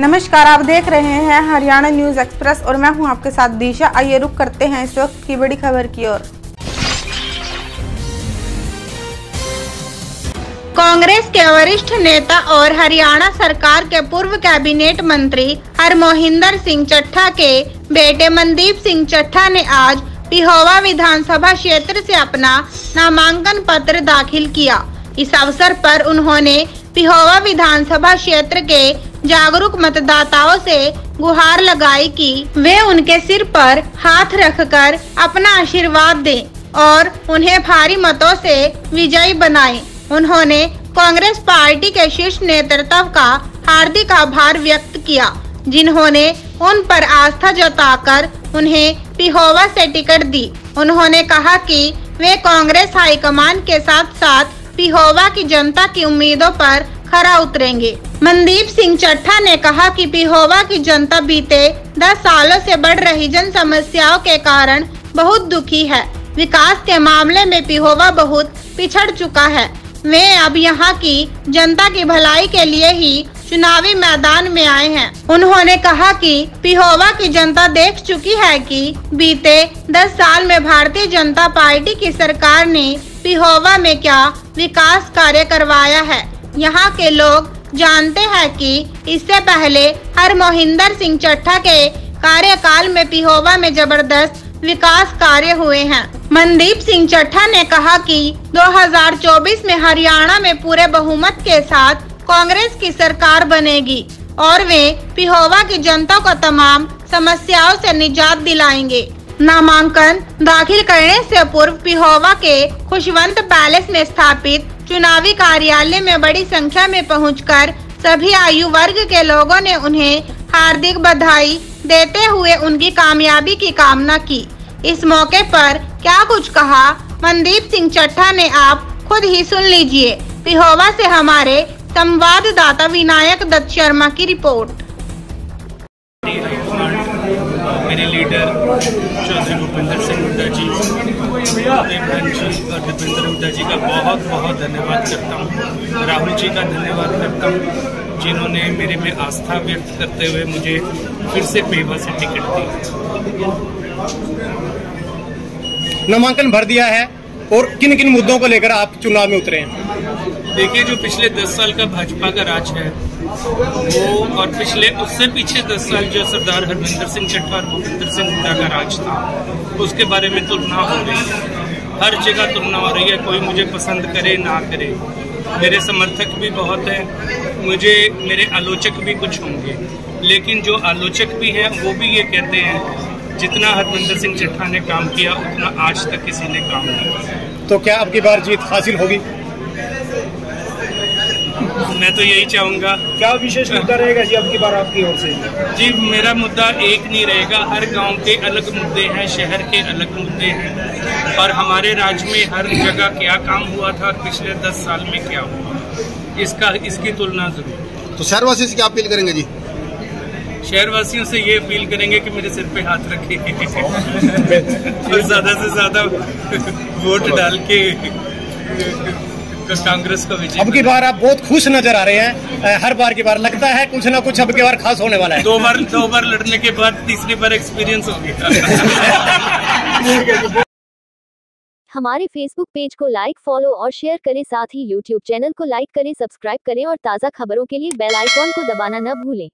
नमस्कार, आप देख रहे हैं हरियाणा न्यूज़ एक्सप्रेस और मैं हूँ आपके साथ दिशा। आइए रुक करते हैं इस वक्त की बड़ी खबर की ओर। कांग्रेस के वरिष्ठ नेता और हरियाणा सरकार के पूर्व कैबिनेट मंत्री हरमोहिंदर सिंह चट्ठा के बेटे मनदीप सिंह चट्ठा ने आज पिहोवा विधानसभा क्षेत्र से अपना नामांकन पत्र दाखिल किया। इस अवसर पर उन्होंने पिहोवा विधानसभा क्षेत्र के जागरूक मतदाताओं से गुहार लगाई कि वे उनके सिर पर हाथ रखकर अपना आशीर्वाद दें और उन्हें भारी मतों से विजयी बनाएँ। उन्होंने कांग्रेस पार्टी के शीर्ष नेतृत्व का हार्दिक आभार व्यक्त किया, जिन्होंने उन पर आस्था जताकर उन्हें पिहोवा से टिकट दी उन्होंने कहा कि वे कांग्रेस हाईकमान के साथ साथ पिहोवा की जनता की उम्मीदों पर खरा उतरेंगे। मनदीप सिंह चट्ठा ने कहा कि पिहोवा की जनता बीते 10 सालों से बढ़ रही जन समस्याओं के कारण बहुत दुखी है। विकास के मामले में पिहोवा बहुत पिछड़ चुका है। वे अब यहाँ की जनता की भलाई के लिए ही चुनावी मैदान में आए हैं। उन्होंने कहा कि पिहोवा की जनता देख चुकी है कि बीते 10 साल में भारतीय जनता पार्टी की सरकार ने पिहोवा में क्या विकास कार्य करवाया है। यहाँ के लोग जानते हैं कि इससे पहले हर मोहिंदर सिंह चट्ठा के कार्यकाल में पिहोवा में ज़बरदस्त विकास कार्य हुए हैं। मनदीप सिंह चट्ठा ने कहा कि 2024 में हरियाणा में पूरे बहुमत के साथ कांग्रेस की सरकार बनेगी और वे पिहोवा की जनता को तमाम समस्याओं से निजात दिलाएँगे। नामांकन दाखिल करने से पूर्व पिहोवा के खुशवंत पैलेस में स्थापित चुनावी कार्यालय में बड़ी संख्या में पहुंचकर सभी आयु वर्ग के लोगों ने उन्हें हार्दिक बधाई देते हुए उनकी कामयाबी की कामना की। इस मौके पर क्या कुछ कहा? मनदीप सिंह चट्ठा ने आप खुद ही सुन लीजिए। पिहोवा से हमारे संवाददाता विनायक दत्त शर्मा की रिपोर्ट। मेरे लीडर चौधरी भूपेंद्र सिंह हुड्डा जी देवधन जी और दीपेंद्र हुड्डा जी का बहुत बहुत धन्यवाद करता हूँ। राहुल जी का धन्यवाद करता हूँ जिन्होंने मेरे में आस्था व्यक्त करते हुए मुझे फिर से पेवा से टिकट दी। नामांकन भर दिया है और किन किन मुद्दों को लेकर आप चुनाव में उतरे हैं? देखिए जो पिछले दस साल का भाजपा का राज है वो और पिछले, उससे पीछे दस साल जो सरदार हरविंदर सिंह चट्टा और भूपेंद्र सिंह हुड्डा का राज था, उसके बारे में तुलना हो रही है। हर जगह तुलना हो रही है, कोई मुझे पसंद करे, ना करे। मेरे समर्थक भी बहुत हैं, मुझे, मेरे आलोचक भी कुछ होंगे। लेकिन जो आलोचक भी हैं, वो भी ये कहते हैं, जितना हरविंदर सिंह चट्ठा ने काम किया, उतना आज तक किसी ने काम नहीं किया। तो क्या अब की बार जीत हासिल होगी? मैं तो यही चाहूँगा। क्या विशेष मुद्दा रहेगा जी अब की बार आपकी ओर से? जी मेरा मुद्दा एक नहीं रहेगा। हर गाँव के अलग मुद्दे हैं शहर के अलग मुद्दे हैं। और हमारे राज्य में हर जगह क्या काम हुआ था पिछले दस साल में क्या हुआ इसका इसकी तुलना ज़रूर। तो शहरवासी से क्या अपील करेंगे जी? शहरवासियों से ये अपील करेंगे कि मेरे सिर पे हाथ रखें। और ज़्यादा से ज़्यादा वोट डाल के कांग्रेस का विजय अब की बार आप बहुत खुश नज़र आ रहे हैं हर बार की बार लगता है कुछ ना कुछ अब की बार खास होने वाला है। दो बार दो बार लड़ने के बाद तीसरी बार एक्सपीरियंस हो गया। हमारे फेसबुक पेज को लाइक फॉलो और शेयर करें। साथ ही यूट्यूब चैनल को लाइक करें सब्सक्राइब करें और ताज़ा खबरों के लिए बेल आइकॉन को दबाना न भूलें।